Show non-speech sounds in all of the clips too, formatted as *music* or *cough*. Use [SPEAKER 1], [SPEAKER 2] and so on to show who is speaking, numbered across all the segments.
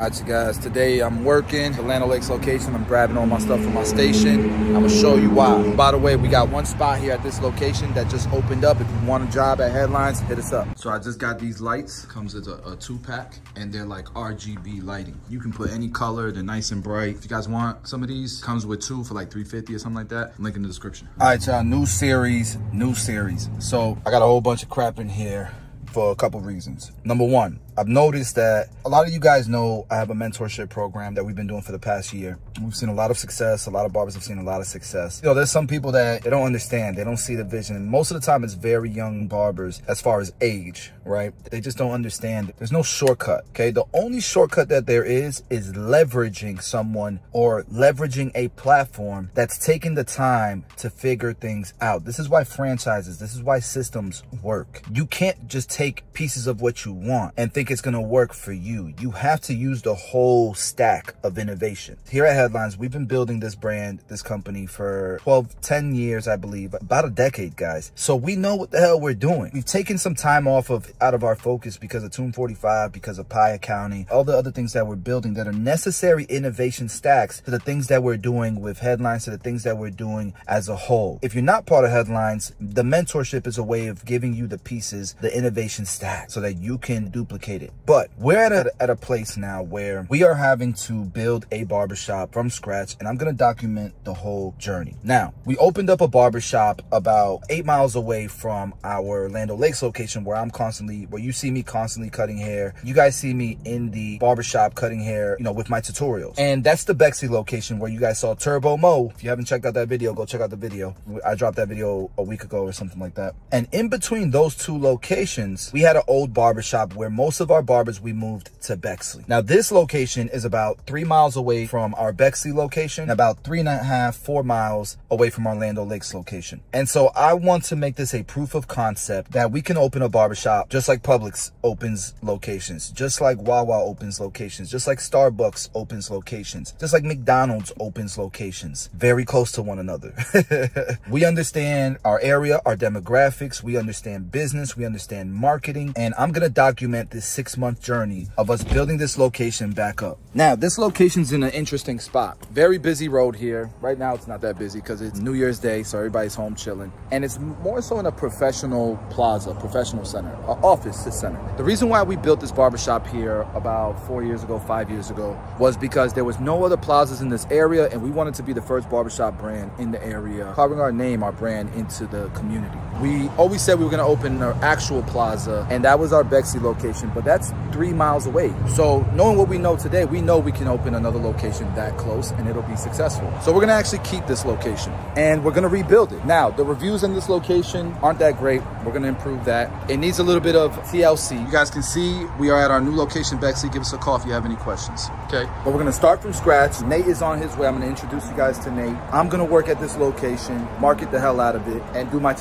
[SPEAKER 1] All right, you guys, today I'm working Land Lakes location. I'm grabbing all my stuff from my station. I'm gonna show you why. By the way, we got one spot here at this location that just opened up. If you want a job at Headlines, hit us up. So I just got these lights. Comes as a, a two pack and they're like RGB lighting. You can put any color, they're nice and bright. If you guys want some of these, comes with two for like 350 or something like that. Link in the description. All right, y'all, new series, new series. So I got a whole bunch of crap in here for a couple reasons. Number one, I've noticed that a lot of you guys know I have a mentorship program that we've been doing for the past year. We've seen a lot of success. A lot of barbers have seen a lot of success. You know, there's some people that they don't understand. They don't see the vision. And most of the time it's very young barbers as far as age, right? They just don't understand. There's no shortcut, okay? The only shortcut that there is is leveraging someone or leveraging a platform that's taking the time to figure things out. This is why franchises, this is why systems work. You can't just take pieces of what you want and think think it's going to work for you. You have to use the whole stack of innovation. Here at Headlines, we've been building this brand, this company for 12, 10 years, I believe, about a decade, guys. So we know what the hell we're doing. We've taken some time off of out of our focus because of Tomb 45, because of Pie Accounting, all the other things that we're building that are necessary innovation stacks to the things that we're doing with Headlines, to the things that we're doing as a whole. If you're not part of Headlines, the mentorship is a way of giving you the pieces, the innovation stack, so that you can duplicate but we're at a, at a place now where we are having to build a barbershop from scratch and I'm to document the whole journey. Now, we opened up a barbershop about eight miles away from our Land Lakes location where I'm constantly, where you see me constantly cutting hair. You guys see me in the barbershop cutting hair, you know, with my tutorials. And that's the Bexley location where you guys saw Turbo Mo. If you haven't checked out that video, go check out the video. I dropped that video a week ago or something like that. And in between those two locations, we had an old barbershop where most of of our barbers, we moved to Bexley. Now, this location is about three miles away from our Bexley location, about three and a half, four miles away from our Land Lakes location. And so I want to make this a proof of concept that we can open a barbershop just like Publix opens locations, just like Wawa opens locations, just like Starbucks opens locations, just like McDonald's opens locations, very close to one another. *laughs* we understand our area, our demographics, we understand business, we understand marketing, and I'm going to document this six month journey of us building this location back up. Now, this location's in an interesting spot. Very busy road here. Right now, it's not that busy because it's New Year's Day, so everybody's home chilling. And it's more so in a professional plaza, professional center, an office center. The reason why we built this barbershop here about four years ago, five years ago, was because there was no other plazas in this area and we wanted to be the first barbershop brand in the area, carving our name, our brand into the community. We always said we were gonna open our actual plaza and that was our Bexley location, but that's three miles away. So knowing what we know today, we know we can open another location that close and it'll be successful. So we're gonna actually keep this location and we're gonna rebuild it. Now, the reviews in this location aren't that great. We're gonna improve that. It needs a little bit of TLC. You guys can see we are at our new location, Bexley. Give us a call if you have any questions, okay? But we're gonna start from scratch. Nate is on his way. I'm gonna introduce you guys to Nate. I'm gonna work at this location, market the hell out of it, and do my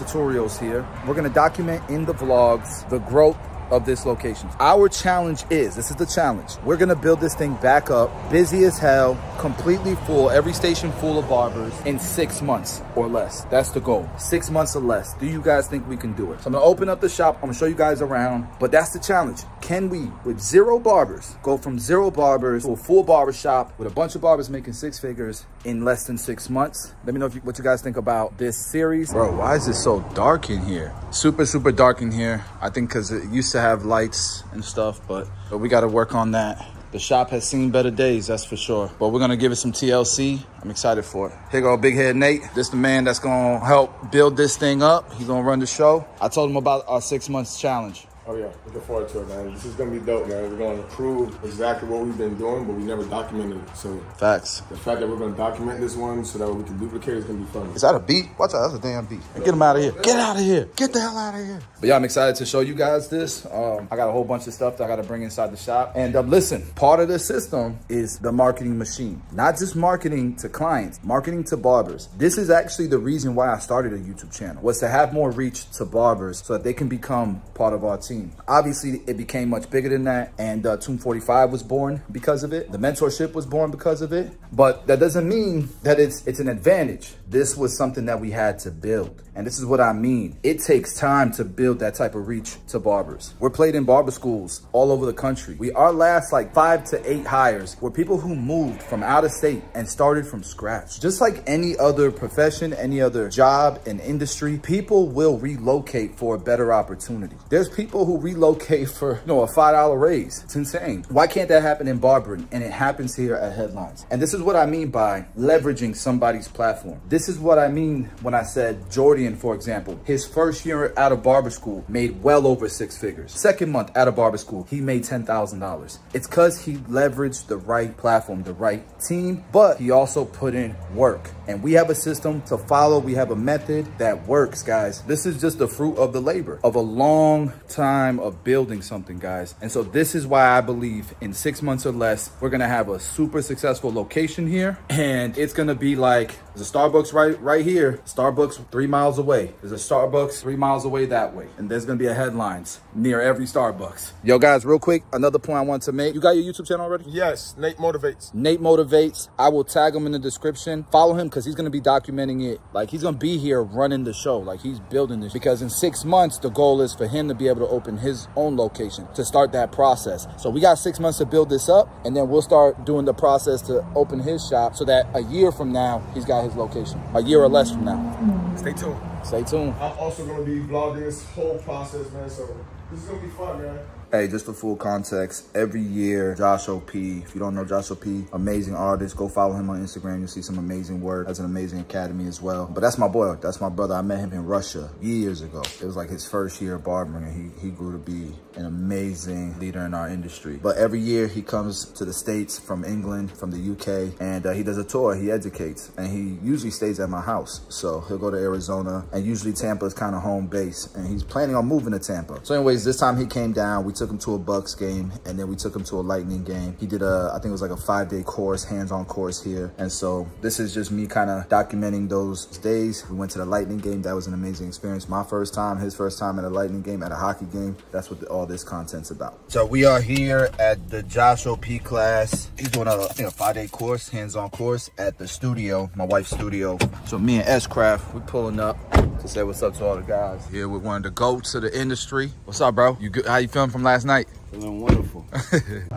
[SPEAKER 1] here. We're gonna document in the vlogs the growth of this location. Our challenge is, this is the challenge. We're gonna build this thing back up, busy as hell, completely full, every station full of barbers in six months or less. That's the goal, six months or less. Do you guys think we can do it? So I'm gonna open up the shop, I'm gonna show you guys around, but that's the challenge. Can we, with zero barbers, go from zero barbers to a full barber shop with a bunch of barbers making six figures in less than six months? Let me know you, what you guys think about this series. Bro, why is it so dark in here? Super, super dark in here. I think because you to have lights and stuff, but, but we got to work on that. The shop has seen better days, that's for sure. But we're gonna give it some TLC. I'm excited for it. Here go Big Head Nate. This the man that's gonna help build this thing up. He's gonna run the show. I told him about our six months challenge.
[SPEAKER 2] Oh yeah, looking forward to it, man. This is gonna be dope, man. We're gonna prove exactly what we've been doing, but we never documented it. So
[SPEAKER 1] facts.
[SPEAKER 2] The fact that we're gonna document this one so that we can duplicate is gonna be fun.
[SPEAKER 1] Is that a beat? Watch out, that's a damn beat. Get him out of here. Get out of here. Get the hell out of here. But yeah, I'm excited to show you guys this. Um, I got a whole bunch of stuff that I gotta bring inside the shop. And um, listen, part of the system is the marketing machine. Not just marketing to clients, marketing to barbers. This is actually the reason why I started a YouTube channel, was to have more reach to barbers so that they can become part of our team scene. Obviously, it became much bigger than that, and uh, Tomb 45 was born because of it. The mentorship was born because of it, but that doesn't mean that it's it's an advantage. This was something that we had to build, and this is what I mean. It takes time to build that type of reach to barbers. We're played in barber schools all over the country. We our last like five to eight hires were people who moved from out of state and started from scratch. Just like any other profession, any other job and industry, people will relocate for a better opportunity. There's people who relocate for, you know, a $5 raise. It's insane. Why can't that happen in barbering? And it happens here at Headlines. And this is what I mean by leveraging somebody's platform. This is what I mean when I said Jordan, for example, his first year out of barber school made well over six figures. Second month out of barber school, he made $10,000. It's because he leveraged the right platform, the right team, but he also put in work. And we have a system to follow. We have a method that works, guys. This is just the fruit of the labor of a long time of building something, guys. And so this is why I believe in six months or less, we're gonna have a super successful location here. And it's gonna be like, the a Starbucks right, right here. Starbucks three miles away. There's a Starbucks three miles away that way. And there's gonna be a headlines near every Starbucks. Yo guys, real quick, another point I want to make. You got your YouTube channel already?
[SPEAKER 2] Yes, Nate motivates.
[SPEAKER 1] Nate motivates. I will tag him in the description. Follow him because he's going to be documenting it. Like he's going to be here running the show. Like he's building this because in six months, the goal is for him to be able to open his own location to start that process. So we got six months to build this up and then we'll start doing the process to open his shop so that a year from now, he's got his location. A year or less from now.
[SPEAKER 2] Stay tuned.
[SPEAKER 1] Stay tuned.
[SPEAKER 2] I'm also going to be vlogging this whole process, man. So this is going to be fun, man.
[SPEAKER 1] Hey, just for full context, every year, Josh OP, if you don't know Josh OP, amazing artist, go follow him on Instagram. You'll see some amazing work. Has an amazing academy as well. But that's my boy. That's my brother. I met him in Russia years ago. It was like his first year barbering and he, he grew to be an amazing leader in our industry. But every year he comes to the States from England, from the UK, and uh, he does a tour. He educates and he usually stays at my house. So he'll go to Arizona and usually Tampa is kind of home base and he's planning on moving to Tampa. So anyways, this time he came down, we took him to a Bucks game and then we took him to a Lightning game. He did a, I think it was like a five day course, hands-on course here. And so this is just me kind of documenting those days. We went to the Lightning game. That was an amazing experience. My first time, his first time at a Lightning game, at a hockey game. That's what the, all this content's about. So we are here at the Josh OP class. He's doing a, a five day course, hands-on course at the studio, my wife's studio. So me and S-Craft, we pulling up to say what's up to all the guys. Here with one of the goats of the industry. What's up, bro? You good? How you feeling from last night?
[SPEAKER 3] Feeling wonderful. *laughs*
[SPEAKER 1] all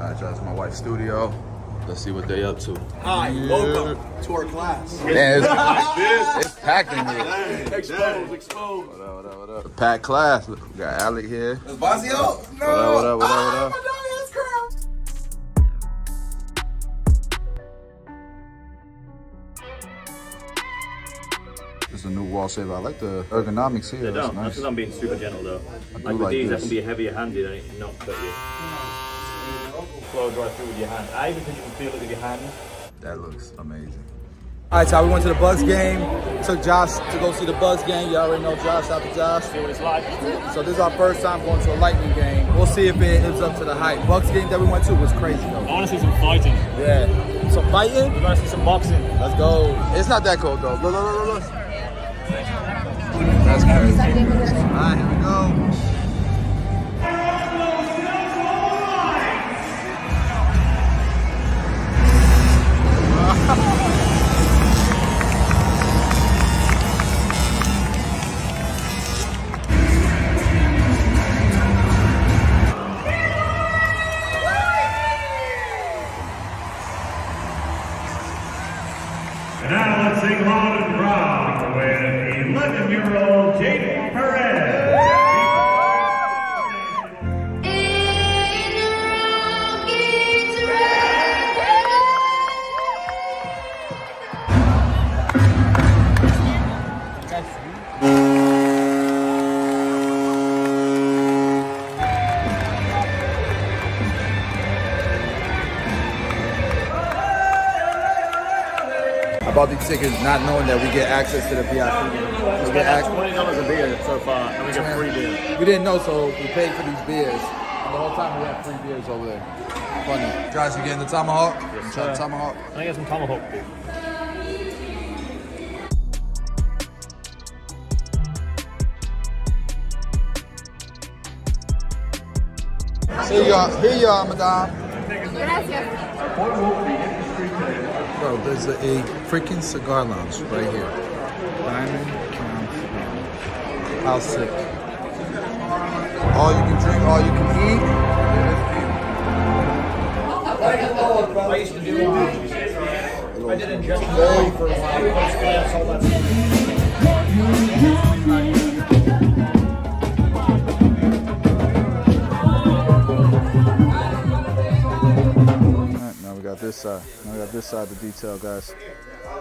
[SPEAKER 1] right, Josh, my wife's studio.
[SPEAKER 3] Let's see what they up to.
[SPEAKER 4] Hi, welcome to our class.
[SPEAKER 1] Man, it's, it's packed in here.
[SPEAKER 4] Expose, expose.
[SPEAKER 3] What up, what up, what up?
[SPEAKER 1] Packed class. We got Alec here.
[SPEAKER 4] Bazio, no.
[SPEAKER 3] What up, what up, what up, what ah, up?
[SPEAKER 1] This is a new wall saver. I like the ergonomics here.
[SPEAKER 5] They
[SPEAKER 1] That's
[SPEAKER 5] don't. That's
[SPEAKER 1] nice.
[SPEAKER 5] because I'm being super gentle though.
[SPEAKER 1] do
[SPEAKER 5] Like with
[SPEAKER 1] like
[SPEAKER 5] these,
[SPEAKER 1] this.
[SPEAKER 5] I can be heavier handed and it not cut you. Flows right through with your hand. I even think you can feel it with your hand.
[SPEAKER 1] That looks amazing. All right, so we went to the Bucks game. Took Josh to go see the Bucks game. You already know Josh. Out to Josh.
[SPEAKER 5] See what it's like.
[SPEAKER 1] So this is our first time going to a Lightning game. We'll see if it lives up to the hype. Bucks game that we went to was crazy though.
[SPEAKER 5] I want to see some fighting.
[SPEAKER 1] Yeah. Some fighting?
[SPEAKER 5] We gotta see some boxing.
[SPEAKER 1] Let's go. It's not that cold though. Look, look, look, look, look. That's crazy. All right, here we go.
[SPEAKER 6] 11-year-old Jaden
[SPEAKER 1] bought these tickets not knowing that we get access to the VIP. We, get ac-
[SPEAKER 5] Twenty dollars a beer so far, and we get free beer.
[SPEAKER 1] we didn't know, so we paid for these beers. And the whole time we had free beers over there. Funny. Josh, you getting the tomahawk? You try the tomahawk?
[SPEAKER 5] Can I get some tomahawk beer?
[SPEAKER 1] Here you are, here you are, madame.
[SPEAKER 7] Gracias.
[SPEAKER 1] Bro, there's a, a freaking cigar lounge right here. Diamond Crown Cigar. How sick. All you can drink, all you can eat.
[SPEAKER 5] I used to do. I did ingest Lori for a while. Class, all that stuff.
[SPEAKER 1] We got this side. Now we got this side of the detail, guys.
[SPEAKER 4] I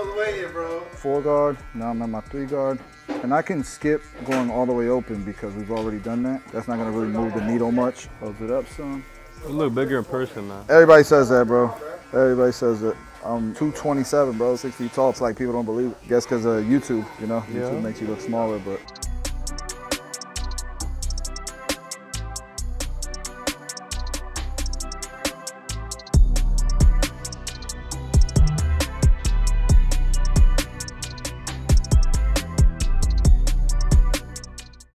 [SPEAKER 4] was waiting, bro.
[SPEAKER 1] Four guard, now I'm at my three guard. And I can skip going all the way open because we've already done that. That's not gonna really move the needle much. Close it up some.
[SPEAKER 3] You look bigger in person now.
[SPEAKER 1] Everybody says that, bro. Everybody says it. I'm 227, bro, six feet tall. It's like people don't believe it. Guess because of YouTube, you know? YouTube makes you look smaller, but